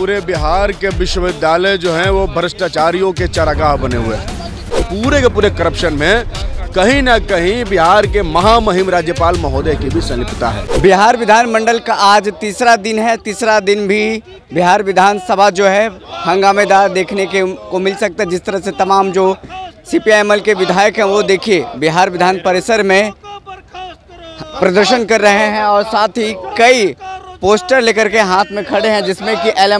पूरे बिहार के विश्वविद्यालय जो हैं, वो भ्रष्टाचारियों के चारागाह बने हुए हैं। पूरे के पूरे करप्शन में कहीं ना कहीं बिहार के महामहिम राज्यपाल महोदय की भी संलिप्तता है। बिहार विधानमंडल का आज तीसरा दिन है। तीसरा दिन भी बिहार विधानसभा जो है हंगामेदार देखने के, को मिल सकता है। जिस तरह से तमाम जो सीपीआईएमएल के विधायक हैं, वो देखिए, बिहार विधान परिसर में प्रदर्शन कर रहे हैं और साथ ही कई पोस्टर लेकर के हाथ में खड़े हैं, जिसमें कि एल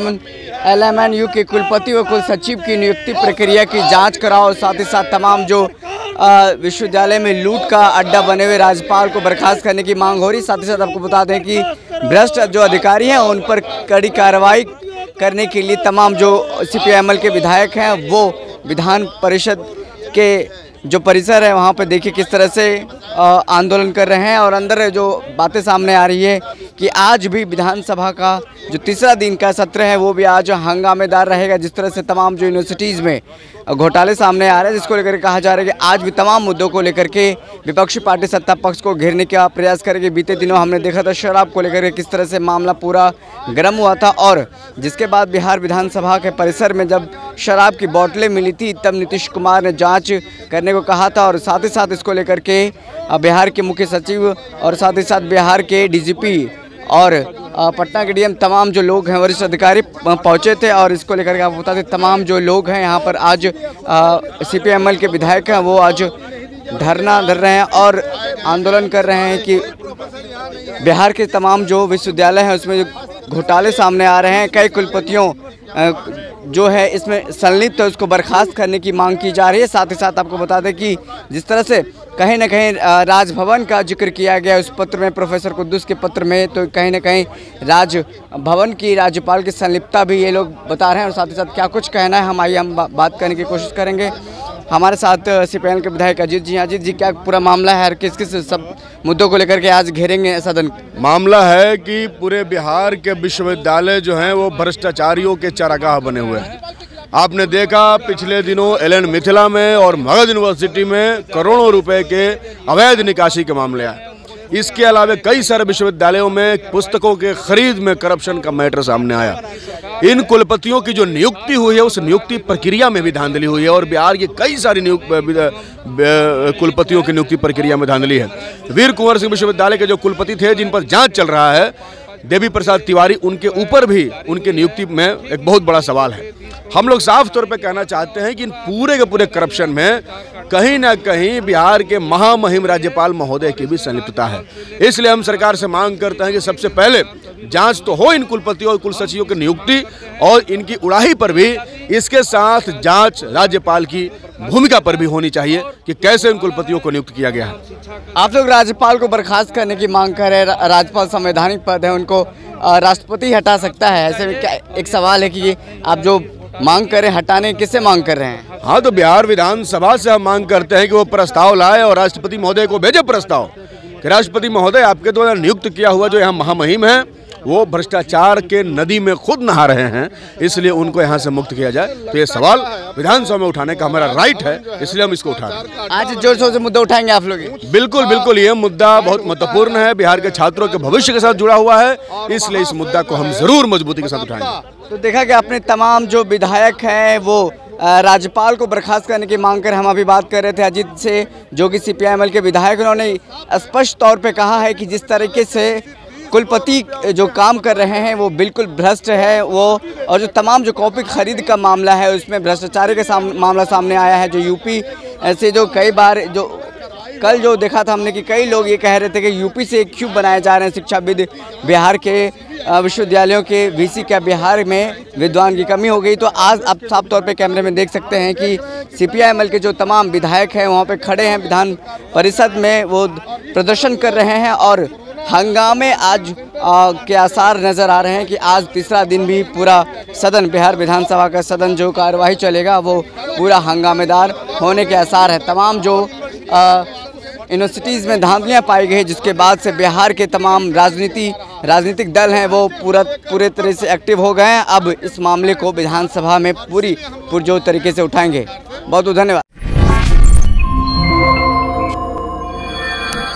एम एन यू के कुलपति व कुल सचिव की नियुक्ति प्रक्रिया की जाँच कराओ, और साथ ही साथ तमाम जो विश्वविद्यालय में लूट का अड्डा बने हुए राज्यपाल को बर्खास्त करने की मांग हो रही। साथ ही साथ आपको बता दें कि भ्रष्ट जो अधिकारी हैं, उन पर कड़ी कार्रवाई करने के लिए तमाम जो सी के विधायक हैं, वो विधान परिषद के जो परिसर है, वहाँ पर देखिए किस तरह से आंदोलन कर रहे हैं, और अंदर जो बातें सामने आ रही है कि आज भी विधानसभा का जो तीसरा दिन का सत्र है, वो भी आज हंगामेदार रहेगा, जिस तरह से तमाम जो यूनिवर्सिटीज़ में घोटाले सामने आ रहे हैं, जिसको लेकर कहा जा रहा है कि आज भी तमाम मुद्दों को लेकर के विपक्षी पार्टी सत्ता पक्ष को घेरने का प्रयास करेगी। बीते दिनों हमने देखा था शराब को लेकर के किस तरह से मामला पूरा गर्म हुआ था और जिसके बाद बिहार विधानसभा के परिसर में जब शराब की बोतलें मिली थी, तब नीतीश कुमार ने जाँच करने को कहा था और साथ ही साथ इसको लेकर के बिहार के मुख्य सचिव और साथ ही साथ बिहार के डीजीपी और पटना के डीएम तमाम जो लोग हैं, वरिष्ठ अधिकारी पहुँचे थे और इसको लेकर के आप बता दें, तमाम जो लोग हैं, यहाँ पर आज सीपीएमएल के विधायक हैं, वो आज धरना धर रहे हैं और आंदोलन कर रहे हैं कि बिहार के तमाम जो विश्वविद्यालय हैं, उसमें जो घोटाले सामने आ रहे हैं, कई कुलपतियों जो है इसमें संलिप्त तो उसको बर्खास्त करने की मांग की जा रही है। साथ ही साथ आपको बता दें कि जिस तरह से कहीं ना कहीं राजभवन का ज़िक्र किया गया, उस पत्र में प्रोफेसर कुद्दूस के पत्र में तो कहीं ना कहीं राजभवन की राज्यपाल की संलिप्तता भी ये लोग बता रहे हैं। और साथ ही साथ क्या कुछ कहना है, हम आइए हम बात करने की कोशिश करेंगे। हमारे साथ सीपीएम के विधायक अजीत जी अजीत जी, क्या पूरा मामला है? और किस किस सब मुद्दों को लेकर के आज घेरेंगे सदन मामला है कि पूरे बिहार के विश्वविद्यालय जो हैं, वो भ्रष्टाचारियों के चारागाह बने हुए हैं। आपने देखा, पिछले दिनों एल मिथिला में और मगध यूनिवर्सिटी में करोड़ों रुपए के अवैध निकासी के मामले आए। इसके अलावा कई सारे विश्वविद्यालयों में पुस्तकों के खरीद में करप्शन का मैटर सामने आया। इन कुलपतियों की जो नियुक्ति हुई है, उस नियुक्ति प्रक्रिया में भी धांधली हुई है और बिहार की कई सारी कुलपतियों की नियुक्ति प्रक्रिया में धांधली है। वीर कुंवर सिंह विश्वविद्यालय के जो कुलपति थे, जिन पर जाँच चल रहा है, देवी प्रसाद तिवारी, उनके ऊपर भी उनकी नियुक्ति में एक बहुत बड़ा सवाल है। हम लोग साफ़ तौर पर कहना चाहते हैं कि इन पूरे के पूरे करप्शन में कहीं ना कहीं बिहार के महामहिम राज्यपाल महोदय की भी संलिप्तता है। इसलिए हम सरकार से मांग करते हैं कि सबसे पहले जाँच तो हो इन कुलपतियों और कुल सचिवों की नियुक्ति और इनकी उड़ाही पर भी, इसके साथ जाँच राज्यपाल की भूमिका पर भी होनी चाहिए कि कैसे इन कुलपतियों को नियुक्त किया गया है। आप लोग राज्यपाल को बर्खास्त करने की मांग कर रहे हैं राज्यपाल संवैधानिक पद है, उनको राष्ट्रपति हटा सकता है। ऐसे में क्या एक सवाल है कि आप जो मांग करें, हटाने किससे मांग कर रहे हैं? हाँ तो बिहार विधानसभा से हम मांग करते हैं कि वो प्रस्ताव लाए और राष्ट्रपति महोदय को भेजे प्रस्ताव। राष्ट्रपति महोदय, आपके द्वारा नियुक्त किया हुआ जो यहाँ महामहिम है वो भ्रष्टाचार के नदी में खुद नहा रहे हैं इसलिए उनको यहाँ से मुक्त किया जाए। तो ये सवाल विधानसभा में उठाने का हमारा राइट है इसलिए हम इसको उठा रहे आज ज़ोर शोर से मुद्दा उठाएँगे आप लोग बिल्कुल बिल्कुल ये मुद्दा बहुत महत्वपूर्ण है बिहार के छात्रों के भविष्य के साथ जुड़ा हुआ है इसलिए इस मुद्दा को हम ज़रूर मजबूती के साथ उठाएँगे। तो देखा कि अपने तमाम जो विधायक हैं वो राज्यपाल को बर्खास्त करने की मांग कर हम अभी बात कर रहे थे अजीत से जो कि सीपीआईएमएल के विधायक उन्होंने स्पष्ट तौर पे कहा है कि जिस तरीके से कुलपति जो काम कर रहे हैं वो बिल्कुल भ्रष्ट है वो और जो तमाम जो कॉपी खरीद का मामला है उसमें भ्रष्टाचार के साम, मामला सामने आया है जो यूपी ऐसे जो कई बार जो कल जो देखा था हमने कि कई लोग ये कह रहे थे कि यूपी से क्यों बनाए जा रहे हैं शिक्षाविद बिहार के विश्वविद्यालयों के वीसी क्या बिहार में विद्वान की कमी हो गई? तो आज आप साफ़ तौर पे कैमरे में देख सकते हैं कि सीपीआईएमएल के जो तमाम विधायक हैं वहाँ पे खड़े हैं विधान परिषद में वो प्रदर्शन कर रहे हैं और हंगामे आज आ, के आसार नज़र आ रहे हैं कि आज तीसरा दिन भी पूरा सदन बिहार विधानसभा का सदन जो कार्यवाही चलेगा वो पूरा हंगामेदार होने के आसार है। तमाम जो यूनिवर्सिटीज़ में धांधलियाँ पाई गई जिसके बाद से बिहार के तमाम राजनीति राजनीतिक दल हैं वो पूरा पूरे तरह से एक्टिव हो गए हैं। अब इस मामले को विधानसभा में पूरी पुरजोर तरीके से उठाएँगे। बहुत बहुत धन्यवाद।